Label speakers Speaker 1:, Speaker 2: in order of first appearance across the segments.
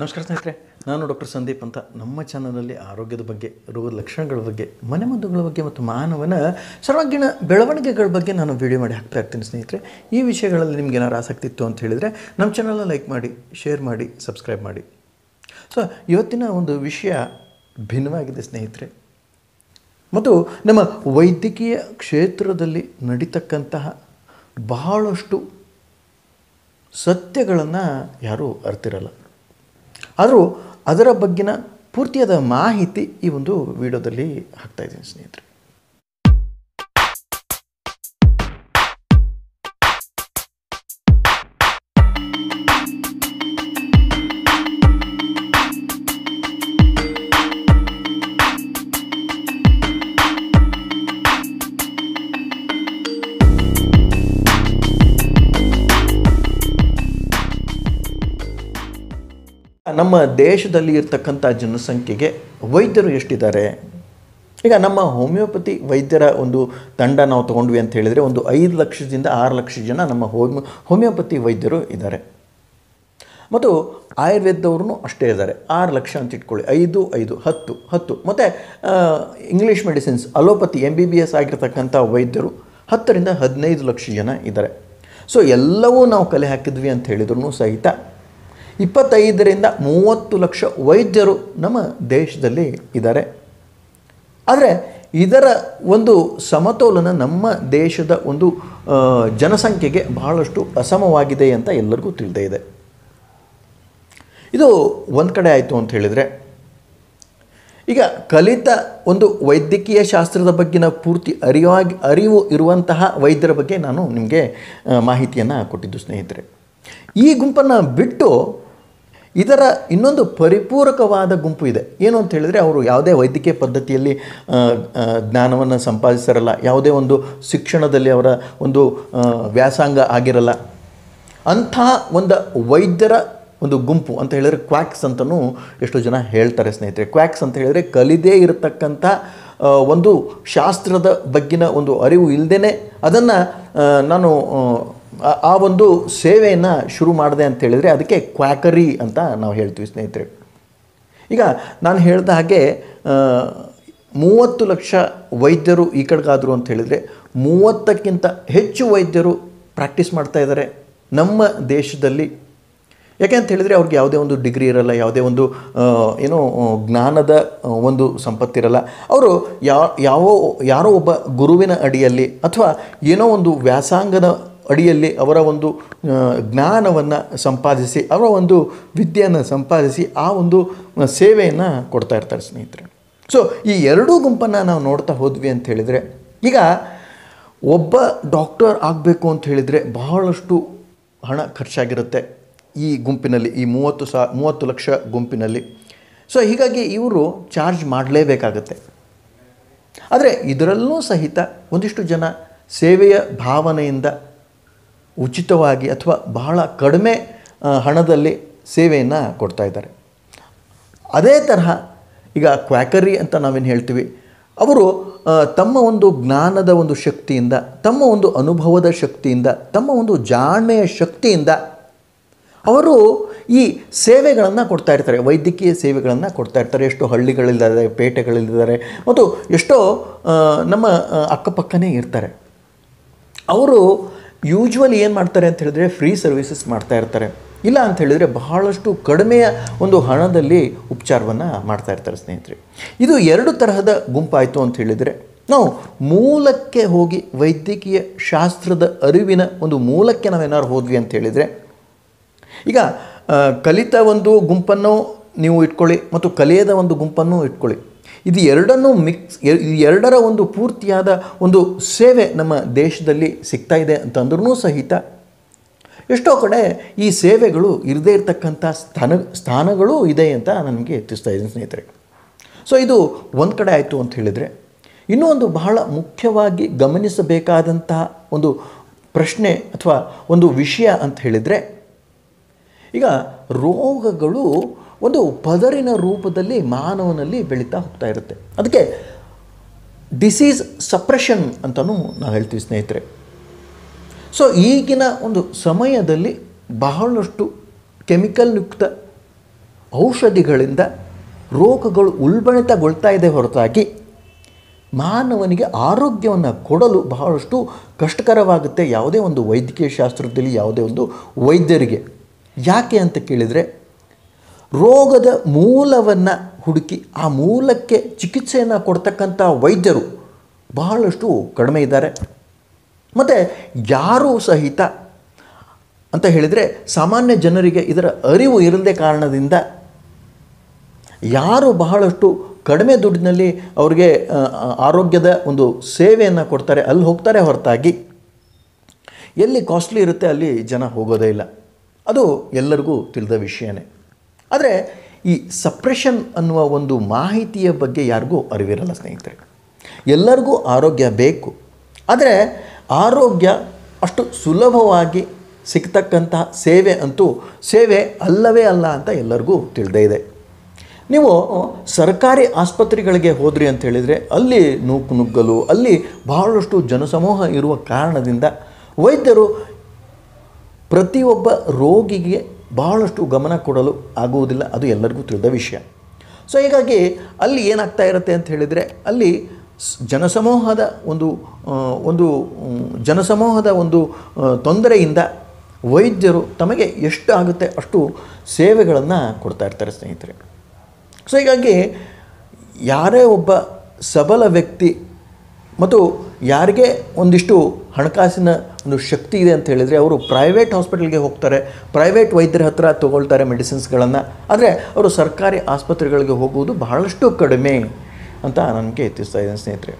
Speaker 1: ನಮಸ್ಕಾರ ಸ್ನೇಹಿತರೆ, ನಾನು ಡಾಕ್ಟರ್ ಸಂದೀಪ್ ಅಂತ. ನಮ್ಮ ಚಾನಲಲ್ಲಿ ಆರೋಗ್ಯದ ಬಗ್ಗೆ, ರೋಗದ ಲಕ್ಷಣಗಳ ಬಗ್ಗೆ, ಮನೆಮದ್ದುಗಳ ಬಗ್ಗೆ ಮತ್ತು ಮಾನವನ ಸರ್ವಾಂಗೀಣ ಬೆಳವಣಿಗೆಗಳ ಬಗ್ಗೆ ನಾನು ವಿಡಿಯೋ ಮಾಡಿ ಹಾಕ್ತಾ ಇರ್ತೀನಿ ಸ್ನೇಹಿತರೆ. ಈ ವಿಷಯಗಳಲ್ಲಿ ನಿಮ್ಗೆ ಏನಾರು ಆಸಕ್ತಿ ಇತ್ತು ಅಂತ ಹೇಳಿದರೆ ನಮ್ಮ ಚಾನಲ್ನ ಲೈಕ್ ಮಾಡಿ, ಶೇರ್ ಮಾಡಿ, ಸಬ್ಸ್ಕ್ರೈಬ್ ಮಾಡಿ. ಸೊ ಇವತ್ತಿನ ಒಂದು ವಿಷಯ ಭಿನ್ನವಾಗಿದೆ ಸ್ನೇಹಿತರೆ. ಮತ್ತು ನಮ್ಮ ವೈದ್ಯಕೀಯ ಕ್ಷೇತ್ರದಲ್ಲಿ ನಡೀತಕ್ಕಂತಹ ಬಹಳಷ್ಟು ಸತ್ಯಗಳನ್ನು ಯಾರೂ ಅರ್ತಿರಲ್ಲ. ಆದರೂ ಅದರ ಬಗ್ಗಿನ ಪೂರ್ತಿಯಾದ ಮಾಹಿತಿ ಈ ಒಂದು ವಿಡಿಯೋದಲ್ಲಿ ಹಾಕ್ತಾ ಇದ್ದೀನಿ ಸ್ನೇಹಿತರೆ. ನಮ್ಮ ದೇಶದಲ್ಲಿ ಇರ್ತಕ್ಕಂಥ ಜನಸಂಖ್ಯೆಗೆ ವೈದ್ಯರು ಎಷ್ಟಿದ್ದಾರೆ? ಈಗ ನಮ್ಮ ಹೋಮಿಯೋಪತಿ ವೈದ್ಯರ ಒಂದು ತಂಡ ನಾವು ತೊಗೊಂಡ್ವಿ ಅಂತ ಹೇಳಿದರೆ ಒಂದು ಐದು ಲಕ್ಷದಿಂದ ಆರು ಲಕ್ಷ ಜನ ನಮ್ಮ ಹೋಮಿಯೋ ಹೋಮಿಯೋಪತಿ ವೈದ್ಯರು ಇದ್ದಾರೆ. ಮತ್ತು ಆಯುರ್ವೇದವ್ರು ಅಷ್ಟೇ ಇದ್ದಾರೆ. ಆರು ಲಕ್ಷ ಅಂತ ಇಟ್ಕೊಳ್ಳಿ. ಐದು ಐದು, ಹತ್ತು ಹತ್ತು. ಮತ್ತು English medicines, allopathy M B B S ಆಗಿರ್ತಕ್ಕಂಥ ವೈದ್ಯರು ಹತ್ತರಿಂದ ಹದಿನೈದು ಲಕ್ಷ ಜನ ಇದ್ದಾರೆ. ಸೊ ಎಲ್ಲವೂ ನಾವು ಕಲೆ ಹಾಕಿದ್ವಿ ಅಂತ ಹೇಳಿದ್ರು ಸಹಿತ ಇಪ್ಪತ್ತೈದರಿಂದ ಮೂವತ್ತು ಲಕ್ಷ ವೈದ್ಯರು ನಮ್ಮ ದೇಶದಲ್ಲಿ ಇದ್ದಾರೆ. ಆದರೆ ಇದರ ಒಂದು ಸಮತೋಲನ ನಮ್ಮ ದೇಶದ ಒಂದು ಜನಸಂಖ್ಯೆಗೆ ಬಹಳಷ್ಟು ಅಸಮವಾಗಿದೆ ಅಂತ ಎಲ್ಲರಿಗೂ ತಿಳಿದೇ ಇದೆ. ಇದು ಒಂದು ಕಡೆ ಆಯಿತು ಅಂತ ಹೇಳಿದರೆ, ಈಗ ಕಲಿತ ಒಂದು ವೈದ್ಯಕೀಯ ಶಾಸ್ತ್ರದ ಬಗ್ಗಿನ ಪೂರ್ತಿ ಅರಿವಾಗಿ, ಅರಿವು ಇರುವಂತಹ ವೈದ್ಯರ ಬಗ್ಗೆ ನಾನು ನಿಮಗೆ ಮಾಹಿತಿಯನ್ನು ಕೊಟ್ಟಿದ್ದು ಸ್ನೇಹಿತರೆ. ಈ ಗುಂಪನ್ನು ಬಿಟ್ಟು ಇದರ ಇನ್ನೊಂದು ಪರಿಪೂರಕವಾದ ಗುಂಪು ಇದೆ. ಏನು ಅಂತ ಹೇಳಿದರೆ ಅವರು ಯಾವುದೇ ವೈದ್ಯಕೀಯ ಪದ್ಧತಿಯಲ್ಲಿ ಜ್ಞಾನವನ್ನು ಸಂಪಾದಿಸಿರಲ್ಲ, ಯಾವುದೇ ಒಂದು ಶಿಕ್ಷಣದಲ್ಲಿ ಅವರ ಒಂದು ವ್ಯಾಸಂಗ ಆಗಿರಲ್ಲ. ಅಂಥ ಒಂದು ವೈದ್ಯರ ಒಂದು ಗುಂಪು ಅಂತ ಹೇಳಿದರೆ ಕ್ವಾಕ್ಸ್ ಅಂತಲೂ ಎಷ್ಟೋ ಜನ ಹೇಳ್ತಾರೆ ಸ್ನೇಹಿತರೆ. ಕ್ವಾಕ್ಸ್ ಅಂತ ಹೇಳಿದರೆ ಕಲಿದೇ ಇರತಕ್ಕಂಥ ಒಂದು ಶಾಸ್ತ್ರದ ಬಗ್ಗಿನ ಒಂದು ಅರಿವು ಇಲ್ಲದೇ ಅದನ್ನು ನಾನು ಆ, ಒಂದು ಸೇವೆಯನ್ನು ಶುರು ಮಾಡಿದೆ ಅಂತ ಹೇಳಿದರೆ ಅದಕ್ಕೆ ಕ್ವಾಕರಿ ಅಂತ ನಾವು ಹೇಳ್ತೀವಿ ಸ್ನೇಹಿತರೆ. ಈಗ ನಾನು ಹೇಳಿದ ಹಾಗೆ ಮೂವತ್ತು ಲಕ್ಷ ವೈದ್ಯರು ಈ ಕಡೆಗಾದರು ಅಂತ ಹೇಳಿದರೆ ಮೂವತ್ತಕ್ಕಿಂತ ಹೆಚ್ಚು ವೈದ್ಯರು ಪ್ರಾಕ್ಟೀಸ್ ಮಾಡ್ತಾ ಇದ್ದಾರೆ ನಮ್ಮ ದೇಶದಲ್ಲಿ. ಯಾಕೆ ಅಂತ ಹೇಳಿದರೆ ಅವ್ರಿಗೆ ಯಾವುದೇ ಒಂದು ಡಿಗ್ರಿ ಇರಲ್ಲ ಯಾವುದೇ ಒಂದು ಏನೋ ಜ್ಞಾನದ ಒಂದು ಸಂಪತ್ತಿರಲ್ಲ. ಅವರು ಯಾವ ಯಾವ ಯಾರೋ ಒಬ್ಬ ಗುರುವಿನ ಅಡಿಯಲ್ಲಿ ಅಥವಾ ಏನೋ ಒಂದು ವ್ಯಾಸಂಗದ ಅಡಿಯಲ್ಲಿ ಅವರ ಒಂದು ಜ್ಞಾನವನ್ನು ಸಂಪಾದಿಸಿ, ಅವರ ಒಂದು ವಿದ್ಯೆಯನ್ನು ಸಂಪಾದಿಸಿ ಆ ಒಂದು ಸೇವೆಯನ್ನು ಕೊಡ್ತಾ ಇರ್ತಾರೆ ಸ್ನೇಹಿತರೆ. ಸೊ ಈ ಎರಡೂ ಗುಂಪನ್ನು ನಾವು ನೋಡ್ತಾ ಹೋದ್ವಿ ಅಂತ ಹೇಳಿದರೆ, ಈಗ ಒಬ್ಬ ಡಾಕ್ಟರ್ ಆಗಬೇಕು ಅಂತ ಹೇಳಿದರೆ ಬಹಳಷ್ಟು ಹಣ ಖರ್ಚಾಗಿರುತ್ತೆ ಈ ಗುಂಪಿನಲ್ಲಿ, ಈ ಮೂವತ್ತು ಸಾ, ಮೂವತ್ತು ಲಕ್ಷ ಗುಂಪಿನಲ್ಲಿ. ಸೊ ಹೀಗಾಗಿ ಇವರು ಚಾರ್ಜ್ ಮಾಡಲೇಬೇಕಾಗತ್ತೆ. ಆದರೆ ಇದರಲ್ಲೂ ಸಹಿತ ಒಂದಿಷ್ಟು ಜನ ಸೇವೆಯ ಭಾವನೆಯಿಂದ ಉಚಿತವಾಗಿ ಅಥವಾ ಬಹಳ ಕಡಿಮೆ ಹಣದಲ್ಲಿ ಸೇವೆಯನ್ನು ಕೊಡ್ತಾ ಇದ್ದಾರೆ. ಅದೇ ತರಹ ಈಗ ಕ್ವಾಕರಿ ಅಂತ ನಾವೇನು ಹೇಳ್ತೀವಿ, ಅವರು ತಮ್ಮ ಒಂದು ಜ್ಞಾನದ ಒಂದು ಶಕ್ತಿಯಿಂದ, ತಮ್ಮ ಒಂದು ಅನುಭವದ ಶಕ್ತಿಯಿಂದ, ತಮ್ಮ ಒಂದು ಜಾಣ್ಮೆಯ ಶಕ್ತಿಯಿಂದ ಅವರು ಈ ಸೇವೆಗಳನ್ನು ಕೊಡ್ತಾ ಇರ್ತಾರೆ, ವೈದ್ಯಕೀಯ ಸೇವೆಗಳನ್ನು ಕೊಡ್ತಾ ಇರ್ತಾರೆ. ಎಷ್ಟೋ ಹಳ್ಳಿಗಳಿದ್ದಾರೆ, ಪೇಟೆಗಳಿದ್ದಾರೆ, ಮತ್ತು ಎಷ್ಟೋ ನಮ್ಮ ಅಕ್ಕಪಕ್ಕನೇ ಇರ್ತಾರೆ. ಅವರು ಯೂಶ್ವಲಿ ಏನು ಮಾಡ್ತಾರೆ ಅಂತ ಹೇಳಿದ್ರೆ ಫ್ರೀ ಸರ್ವಿಸಸ್ ಮಾಡ್ತಾ ಇರ್ತಾರೆ. ಇಲ್ಲ ಅಂತ ಹೇಳಿದರೆ ಬಹಳಷ್ಟು ಕಡಿಮೆಯ ಒಂದು ಹಣದಲ್ಲಿ ಉಪಚಾರವನ್ನು ಮಾಡ್ತಾ ಇರ್ತಾರೆ ಸ್ನೇಹಿತರೆ. ಇದು ಎರಡು ತರಹದ ಗುಂಪಾಯಿತು ಅಂತ ಹೇಳಿದರೆ, ನಾವು ಮೂಲಕ್ಕೆ ಹೋಗಿ ವೈದ್ಯಕೀಯ ಶಾಸ್ತ್ರದ ಅರಿವಿನ ಒಂದು ಮೂಲಕ್ಕೆ ನಾವೇನಾದ್ರು ಹೋದ್ವಿ ಅಂತ ಹೇಳಿದರೆ, ಈಗ ಕಲಿತ ಒಂದು ಗುಂಪನ್ನು ನೀವು ಇಟ್ಕೊಳ್ಳಿ ಮತ್ತು ಕಲಿಯದ ಒಂದು ಗುಂಪನ್ನು ಇಟ್ಕೊಳ್ಳಿ. ಇದು ಎರಡನ್ನೂ ಮಿಕ್ಸ್ ಎರಡರ ಒಂದು ಪೂರ್ತಿಯಾದ ಒಂದು ಸೇವೆ ನಮ್ಮ ದೇಶದಲ್ಲಿ ಸಿಗ್ತಾ ಇದೆ ಅಂತಂದ್ರೂ ಸಹಿತ ಎಷ್ಟೋ ಕಡೆ ಈ ಸೇವೆಗಳು ಇರದೇ ಇರತಕ್ಕಂಥ ಸ್ಥಾನ, ಸ್ಥಾನಗಳು ಇದೆ ಅಂತ ನನಗೆ ತಿಳಿಸ್ತಾ ಇದ್ದೀನಿ ಸ್ನೇಹಿತರೆ. ಸೊ ಇದು ಒಂದು ಕಡೆ ಆಯಿತು ಅಂತ ಹೇಳಿದರೆ, ಇನ್ನೂ ಒಂದು ಬಹಳ ಮುಖ್ಯವಾಗಿ ಗಮನಿಸಬೇಕಾದಂತಹ ಒಂದು ಪ್ರಶ್ನೆ ಅಥವಾ ಒಂದು ವಿಷಯ ಅಂತ ಹೇಳಿದರೆ, ಈಗ ರೋಗಗಳು ಒಂದು ಪದರಿನ ರೂಪದಲ್ಲಿ ಮಾನವನಲ್ಲಿ ಬೆಳೀತಾ ಹೋಗ್ತಾ ಇರುತ್ತೆ. ಅದಕ್ಕೆ ಡಿಸೀಸ್ ಸಪ್ರೆಷನ್ ಅಂತಲೂ ನಾವು ಹೇಳ್ತೀವಿ ಸ್ನೇಹಿತರೆ. ಸೊ ಈಗಿನ ಒಂದು ಸಮಯದಲ್ಲಿ ಬಹಳಷ್ಟು ಕೆಮಿಕಲ್ ಯುಕ್ತ ಔಷಧಿಗಳಿಂದ ರೋಗಗಳು ಉಲ್ಬಣಿತಗೊಳ್ತಾ ಇದೆ ಹೊರತಾಗಿ ಮಾನವನಿಗೆ ಆರೋಗ್ಯವನ್ನು ಕೊಡಲು ಬಹಳಷ್ಟು ಕಷ್ಟಕರವಾಗುತ್ತೆ ಯಾವುದೇ ಒಂದು ವೈದ್ಯಕೀಯ ಶಾಸ್ತ್ರದಲ್ಲಿ ಯಾವುದೇ ಒಂದು ವೈದ್ಯರಿಗೆ. ಯಾಕೆ ಅಂತ ಕೇಳಿದರೆ ರೋಗದ ಮೂಲವನ್ನು ಹುಡುಕಿ ಆ ಮೂಲಕ್ಕೆ ಚಿಕಿತ್ಸೆಯನ್ನು ಕೊಡ್ತಕ್ಕಂಥ ವೈದ್ಯರು ಬಹಳಷ್ಟು ಕಡಿಮೆ ಇದ್ದಾರೆ. ಮತ್ತು ಯಾರೂ ಸಹಿತ ಅಂತ ಹೇಳಿದರೆ ಸಾಮಾನ್ಯ ಜನರಿಗೆ ಇದರ ಅರಿವು ಇರದೇ ಕಾರಣದಿಂದ ಯಾರು ಬಹಳಷ್ಟು ಕಡಿಮೆ ದುಡ್ಡಿನಲ್ಲಿ ಅವ್ರಿಗೆ ಆರೋಗ್ಯದ ಒಂದು ಸೇವೆಯನ್ನು ಕೊಡ್ತಾರೆ, ಅಲ್ಲಿ ಹೋಗ್ತಾರೆ ಹೊರತಾಗಿ. ಎಲ್ಲಿ ಕಾಸ್ಟ್ಲಿ ಇರುತ್ತೆ ಅಲ್ಲಿ ಜನ ಹೋಗೋದೇ ಇಲ್ಲ. ಅದು ಎಲ್ಲರಿಗೂ ತಿಳಿದ ವಿಷಯನೇ. ಆದರೆ ಈ ಸಪ್ರೆಷನ್ ಅನ್ನುವ ಒಂದು ಮಾಹಿತಿಯ ಬಗ್ಗೆ ಯಾರಿಗೂ ಅರಿವಿರಲ್ಲ ಸ್ನೇಹಿತರೆ. ಎಲ್ಲರಿಗೂ ಆರೋಗ್ಯ ಬೇಕು. ಆದರೆ ಆರೋಗ್ಯ ಅಷ್ಟು ಸುಲಭವಾಗಿ ಸಿಗ್ತಕ್ಕಂತಹ ಸೇವೆ ಅಂತೂ ಸೇವೆ ಅಲ್ಲವೇ ಅಲ್ಲ ಅಂತ ಎಲ್ಲರಿಗೂ ತಿಳಿದೇ ಇದೆ. ನೀವು ಸರ್ಕಾರಿ ಆಸ್ಪತ್ರೆಗಳಿಗೆ ಹೋದ್ರಿ ಅಂತ ಹೇಳಿದರೆ ಅಲ್ಲಿ ನೂಕು ನುಗ್ಗಲು, ಅಲ್ಲಿ ಬಹಳಷ್ಟು ಜನಸಮೂಹ ಇರುವ ಕಾರಣದಿಂದ ವೈದ್ಯರು ಪ್ರತಿಯೊಬ್ಬ ರೋಗಿಗೆ ಬಹಳಷ್ಟು ಗಮನ ಕೊಡಲು ಆಗುವುದಿಲ್ಲ. ಅದು ಎಲ್ಲರಿಗೂ ತಿಳಿದ ವಿಷಯ. ಸೊ ಹೀಗಾಗಿ ಅಲ್ಲಿ ಏನಾಗ್ತಾ ಇರುತ್ತೆ ಅಂತ ಹೇಳಿದರೆ, ಅಲ್ಲಿ ಜನಸಮೂಹದ ಒಂದು ಒಂದು ಜನಸಮೂಹದ ಒಂದು ತೊಂದರೆಯಿಂದ ವೈದ್ಯರು ತಮಗೆ ಎಷ್ಟು ಆಗುತ್ತೆ ಅಷ್ಟು ಸೇವೆಗಳನ್ನು ಕೊಡ್ತಾ ಇರ್ತಾರೆ ಸ್ನೇಹಿತರೆ. ಸೊ ಹೀಗಾಗಿ ಯಾರೇ ಒಬ್ಬ ಸಬಲ ವ್ಯಕ್ತಿ ಮತ್ತು ಯಾರಿಗೆ ಒಂದಿಷ್ಟು ಹಣಕಾಸಿನ ಒಂದು ಶಕ್ತಿ ಇದೆ ಅಂತ ಹೇಳಿದರೆ ಅವರು ಪ್ರೈವೇಟ್ ಹಾಸ್ಪಿಟಲ್ಗೆ ಹೋಗ್ತಾರೆ ಪ್ರೈವೇಟ್ ವೈದ್ಯರ ಹತ್ರ ತೊಗೊಳ್ತಾರೆ ಮೆಡಿಸಿನ್ಸ್ಗಳನ್ನು ಆದರೆ ಅವರು ಸರ್ಕಾರಿ ಆಸ್ಪತ್ರೆಗಳಿಗೆ ಹೋಗುವುದು ಬಹಳಷ್ಟು ಕಡಿಮೆ ಅಂತ ನನಗೆ ಎತ್ತಿಸ್ತಾ ಇದ್ದೇನೆ ಸ್ನೇಹಿತರೆ.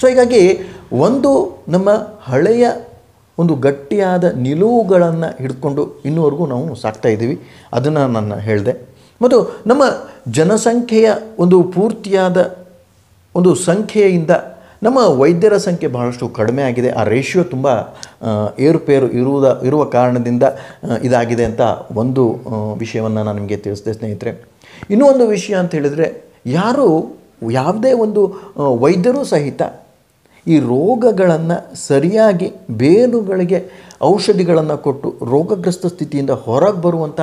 Speaker 1: ಸೊ ಹೀಗಾಗಿ ಒಂದು ನಮ್ಮ ಹಳೆಯ ಒಂದು ಗಟ್ಟಿಯಾದ ನಿಲುವುಗಳನ್ನು ಹಿಡ್ಕೊಂಡು ಇನ್ನೂವರೆಗೂ ನಾವು ಸಾಕ್ತಾ ಇದ್ದೀವಿ. ಅದನ್ನು ನಾನು ಹೇಳಿದೆ. ಮತ್ತು ನಮ್ಮ ಜನಸಂಖ್ಯೆಯ ಒಂದು ಪೂರ್ತಿಯಾದ ಒಂದು ಸಂಖ್ಯೆಯಿಂದ ನಮ್ಮ ವೈದ್ಯರ ಸಂಖ್ಯೆ ಬಹಳಷ್ಟು ಕಡಿಮೆ ಆಗಿದೆ. ಆ ರೇಷಿಯೋ ತುಂಬ ಏರುಪೇರು ಇರುವುದ, ಇರುವ ಕಾರಣದಿಂದ ಇದಾಗಿದೆ ಅಂತ ಒಂದು ವಿಷಯವನ್ನು ನಾನು ನಿಮಗೆ ತಿಳಿಸಿದೆ ಸ್ನೇಹಿತರೆ. ಇನ್ನೂ ಒಂದು ವಿಷಯ ಅಂತ ಹೇಳಿದರೆ, ಯಾರು ಯಾವುದೇ ಒಂದು ವೈದ್ಯರು ಸಹಿತ ಈ ರೋಗಗಳನ್ನು ಸರಿಯಾಗಿ ಬೇರುಗಳಿಗೆ ಔಷಧಿಗಳನ್ನು ಕೊಟ್ಟು ರೋಗಗ್ರಸ್ತ ಸ್ಥಿತಿಯಿಂದ ಹೊರಗೆ ಬರುವಂಥ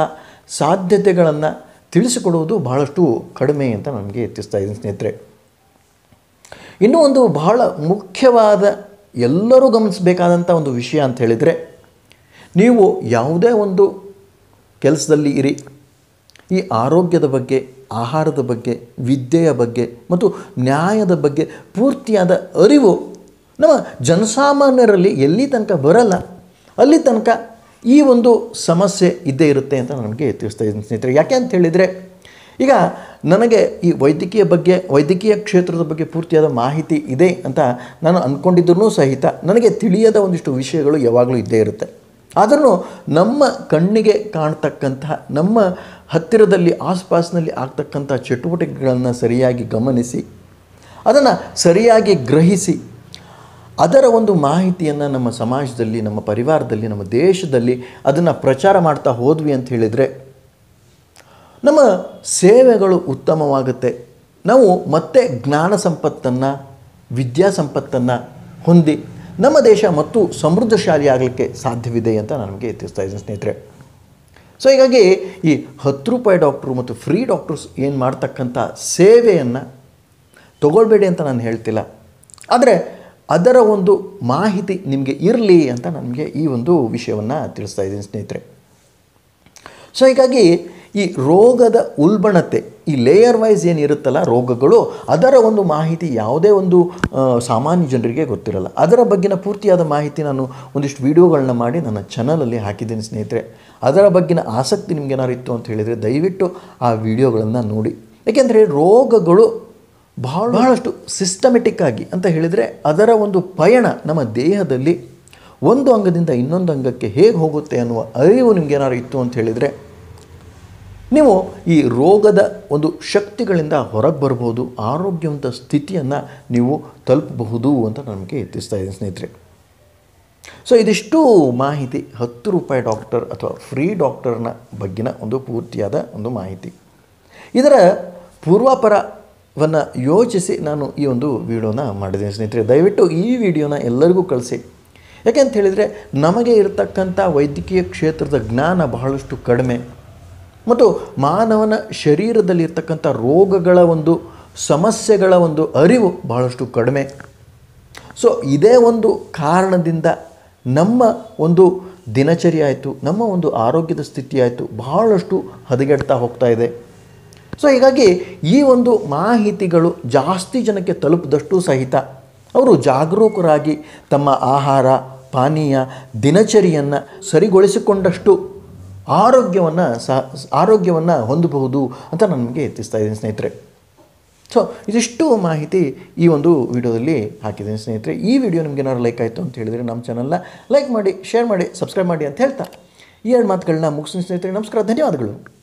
Speaker 1: ಸಾಧ್ಯತೆಗಳನ್ನು ತಿಳಿಸಿಕೊಡುವುದು ಬಹಳಷ್ಟು ಕಡಿಮೆ ಅಂತ ನನಗೆ ಎತ್ತಿಸ್ತಾ ಇದ್ದೀನಿ ಸ್ನೇಹಿತರೆ. ಇನ್ನೂ ಒಂದು ಬಹಳ ಮುಖ್ಯವಾದ ಎಲ್ಲರೂ ಗಮನಿಸಬೇಕಾದಂಥ ಒಂದು ವಿಷಯ ಅಂತ ಹೇಳಿದರೆ, ನೀವು ಯಾವುದೇ ಒಂದು ಕೆಲಸದಲ್ಲಿ ಇರಿ, ಈ ಆರೋಗ್ಯದ ಬಗ್ಗೆ, ಆಹಾರದ ಬಗ್ಗೆ, ವಿದ್ಯೆಯ ಬಗ್ಗೆ ಮತ್ತು ನ್ಯಾಯದ ಬಗ್ಗೆ ಪೂರ್ತಿಯಾದ ಅರಿವು ನಮ್ಮ ಜನಸಾಮಾನ್ಯರಲ್ಲಿ ಎಲ್ಲಿ ತನಕ ಬರಲ್ಲ, ಅಲ್ಲಿ ತನಕ ಈ ಒಂದು ಸಮಸ್ಯೆ ಇದ್ದೇ ಇರುತ್ತೆ ಅಂತ ನನಗೆ ತಿಳಿಸ್ತಾ ಇದ್ದೀನಿ ಸ್ನೇಹಿತರೆ. ಯಾಕೆ ಅಂತ ಹೇಳಿದರೆ ಈಗ ನನಗೆ ಈ ವೈದ್ಯಕೀಯ ಬಗ್ಗೆ, ವೈದ್ಯಕೀಯ ಕ್ಷೇತ್ರದ ಬಗ್ಗೆ ಪೂರ್ತಿಯಾದ ಮಾಹಿತಿ ಇದೆ ಅಂತ ನಾನು ಅಂದ್ಕೊಂಡಿದ್ದರೂ ಸಹಿತ ನನಗೆ ತಿಳಿಯದ ಒಂದಿಷ್ಟು ವಿಷಯಗಳು ಯಾವಾಗಲೂ ಇದ್ದೇ ಇರುತ್ತೆ. ಆದರೂ ನಮ್ಮ ಕಣ್ಣಿಗೆ ಕಾಣ್ತಕ್ಕಂತಹ ನಮ್ಮ ಹತ್ತಿರದಲ್ಲಿ, ಆಸ್ಪಾಸ್ನಲ್ಲಿ ಆಗ್ತಕ್ಕಂಥ ಚಟುವಟಿಕೆಗಳನ್ನು ಸರಿಯಾಗಿ ಗಮನಿಸಿ, ಅದನ್ನು ಸರಿಯಾಗಿ ಗ್ರಹಿಸಿ, ಅದರ ಒಂದು ಮಾಹಿತಿಯನ್ನು ನಮ್ಮ ಸಮಾಜದಲ್ಲಿ, ನಮ್ಮ ಪರಿವಾರದಲ್ಲಿ, ನಮ್ಮ ದೇಶದಲ್ಲಿ ಅದನ್ನು ಪ್ರಚಾರ ಮಾಡ್ತಾ ಹೋದ್ವಿ ಅಂತ ಹೇಳಿದರೆ ನಮ್ಮ ಸೇವೆಗಳು ಉತ್ತಮವಾಗುತ್ತೆ. ನಾವು ಮತ್ತೆ ಜ್ಞಾನ ಸಂಪತ್ತನ್ನು, ವಿದ್ಯಾ ಸಂಪತ್ತನ್ನು ಹೊಂದಿ ನಮ್ಮ ದೇಶ ಮತ್ತು ಸಮೃದ್ಧಶಾಲಿ ಆಗಲಿಕ್ಕೆ ಸಾಧ್ಯವಿದೆ ಅಂತ ನನಗೆ ತಿಳಿಸ್ತಾ ಇದ್ದೀನಿ ಸ್ನೇಹಿತರೆ. ಸೊ ಹೀಗಾಗಿ ಈ ಹತ್ತು ರೂಪಾಯಿ ಡಾಕ್ಟ್ರು ಮತ್ತು ಫ್ರೀ ಡಾಕ್ಟರ್ಸ್ ಏನು ಮಾಡ್ತಕ್ಕಂಥ ಸೇವೆಯನ್ನು ತಗೊಳ್ಬೇಡಿ ಅಂತ ನಾನು ಹೇಳ್ತಿಲ್ಲ. ಆದರೆ ಅದರ ಒಂದು ಮಾಹಿತಿ ನಿಮಗೆ ಇರಲಿ ಅಂತ ನನಗೆ ಈ ಒಂದು ವಿಷಯವನ್ನು ತಿಳಿಸ್ತಾ ಇದ್ದೀನಿ ಸ್ನೇಹಿತರೆ. ಸೊ ಹೀಗಾಗಿ ಈ ರೋಗದ ಉಲ್ಬಣತೆ, ಈ ಲೇಯರ್ ವೈಸ್ ಏನಿರುತ್ತಲ್ಲ ರೋಗಗಳು, ಅದರ ಒಂದು ಮಾಹಿತಿ ಯಾವುದೇ ಒಂದು ಸಾಮಾನ್ಯ ಜನರಿಗೆ ಗೊತ್ತಿರಲ್ಲ. ಅದರ ಬಗ್ಗಿನ ಪೂರ್ತಿಯಾದ ಮಾಹಿತಿ ನಾನು ಒಂದಿಷ್ಟು ವೀಡಿಯೋಗಳನ್ನ ಮಾಡಿ ನನ್ನ ಚಾನಲಲ್ಲಿ ಹಾಕಿದ್ದೀನಿ ಸ್ನೇಹಿತರೆ. ಅದರ ಬಗ್ಗಿನ ಆಸಕ್ತಿ ನಿಮ್ಗೇನಾರು ಇತ್ತು ಅಂತ ಹೇಳಿದರೆ ದಯವಿಟ್ಟು ಆ ವಿಡಿಯೋಗಳನ್ನು ನೋಡಿ. ಏಕೆಂದರೆ ರೋಗಗಳು ಬಹಳ ಬಹಳಷ್ಟು ಸಿಸ್ಟಮೆಟಿಕ್ ಆಗಿ ಅಂತ ಹೇಳಿದರೆ ಅದರ ಒಂದು ಪಯಣ ನಮ್ಮ ದೇಹದಲ್ಲಿ ಒಂದು ಅಂಗದಿಂದ ಇನ್ನೊಂದು ಅಂಗಕ್ಕೆ ಹೇಗೆ ಹೋಗುತ್ತೆ ಅನ್ನುವ ಅರಿವು ನಿಮ್ಗೇನಾದ್ರು ಇತ್ತು ಅಂತ ಹೇಳಿದರೆ ನೀವು ಈ ರೋಗದ ಒಂದು ಶಕ್ತಿಗಳಿಂದ ಹೊರಗೆ ಬರ್ಬೋದು, ಆರೋಗ್ಯವಂತ ಸ್ಥಿತಿಯನ್ನು ನೀವು ತಲುಪಬಹುದು ಅಂತ ನಮಗೆ ಎತ್ತಿಸ್ತಾ ಇದ್ದೀನಿ ಸ್ನೇಹಿತರೆ. ಸೊ ಇದಿಷ್ಟು ಮಾಹಿತಿ ಹತ್ತು ರೂಪಾಯಿ ಡಾಕ್ಟರ್ ಅಥವಾ ಫ್ರೀ ಡಾಕ್ಟರ್ನ ಬಗ್ಗೆನ ಒಂದು ಪೂರ್ತಿಯಾದ ಒಂದು ಮಾಹಿತಿ. ಇದರ ಪೂರ್ವಾಪರವನ್ನು ಯೋಚಿಸಿ ನಾನು ಈ ಒಂದು ವಿಡಿಯೋನ ಮಾಡಿದ್ದೀನಿ ಸ್ನೇಹಿತರೆ. ದಯವಿಟ್ಟು ಈ ವಿಡಿಯೋನ ಎಲ್ಲರಿಗೂ ಕಳಿಸಿ. ಯಾಕೆಂತ ಹೇಳಿದರೆ, ನಮಗೆ ಇರತಕ್ಕಂಥ ವೈದ್ಯಕೀಯ ಕ್ಷೇತ್ರದ ಜ್ಞಾನ ಬಹಳಷ್ಟು ಕಡಿಮೆ. ಮತ್ತು ಮಾನವನ ಶರೀರದಲ್ಲಿರ್ತಕ್ಕಂಥ ರೋಗಗಳ ಒಂದು ಸಮಸ್ಯೆಗಳ ಒಂದು ಅರಿವು ಬಹಳಷ್ಟು ಕಡಿಮೆ. ಸೊ ಇದೇ ಒಂದು ಕಾರಣದಿಂದ ನಮ್ಮ ಒಂದು ದಿನಚರಿ ಆಯಿತು, ನಮ್ಮ ಒಂದು ಆರೋಗ್ಯದ ಸ್ಥಿತಿ ಆಯಿತು, ಬಹಳಷ್ಟು ಹದಗೆಡ್ತಾ ಹೋಗ್ತಾ ಇದೆ. ಸೊ ಹೀಗಾಗಿ ಈ ಒಂದು ಮಾಹಿತಿಗಳು ಜಾಸ್ತಿ ಜನಕ್ಕೆ ತಲುಪದಷ್ಟು ಸಹಿತ ಅವರು ಜಾಗರೂಕರಾಗಿ ತಮ್ಮ ಆಹಾರ, ಪಾನೀಯ ದಿನಚರಿಯನ್ನು ಸರಿಗೊಳಿಸಿಕೊಂಡಷ್ಟು ಆರೋಗ್ಯವನ್ನು ಸಹ, ಆರೋಗ್ಯವನ್ನು ಹೊಂದಬಹುದು ಅಂತ ನಾನು ನಿಮಗೆ ಇದ್ದೀನಿ ಸ್ನೇಹಿತರೆ. ಸೊ ಇದಿಷ್ಟು ಮಾಹಿತಿ ಈ ಒಂದು ವಿಡಿಯೋದಲ್ಲಿ ಹಾಕಿದ್ದೀನಿ ಸ್ನೇಹಿತರೆ. ಈ ವಿಡಿಯೋ ನಿಮ್ಗೆ ಏನಾದ್ರು ಲೈಕ್ ಆಯಿತು ಅಂತ ಹೇಳಿದರೆ ನಮ್ಮ ಚಾನಲ್ನ ಲೈಕ್ ಮಾಡಿ ಶೇರ್ ಮಾಡಿ ಸಬ್ಸ್ಕ್ರೈಬ್ ಮಾಡಿ ಅಂತ ಹೇಳ್ತಾ. ಈ ಎರಡು ಮಾತುಗಳನ್ನ ಮುಗಿಸ್ತೀನಿ ಸ್ನೇಹಿತರೆ. ನಮಸ್ಕಾರ, ಧನ್ಯವಾದಗಳು.